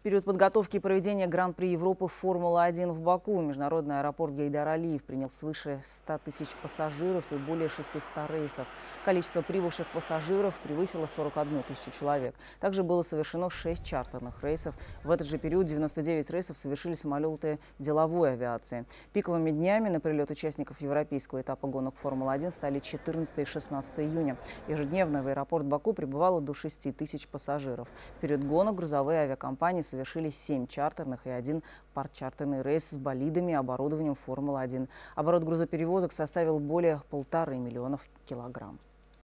В период подготовки и проведения Гран-при Европы Формула-1 в Баку международный аэропорт Гейдар Алиев принял свыше 100 тысяч пассажиров и более 600 рейсов. Количество прибывших пассажиров превысило 41 тысячу человек. Также было совершено 6 чартерных рейсов. В этот же период 99 рейсов совершили самолеты деловой авиации. Пиковыми днями на прилет участников европейского этапа гонок Формулы-1 стали 14 и 16 июня. Ежедневно в аэропорт Баку прибывало до 6 тысяч пассажиров. В период гонок грузовые авиакомпании совершили 7 чартерных и один парчартерный рейс с болидами и оборудованием Формулы-1. Оборот грузоперевозок составил более полторы миллионов килограмм.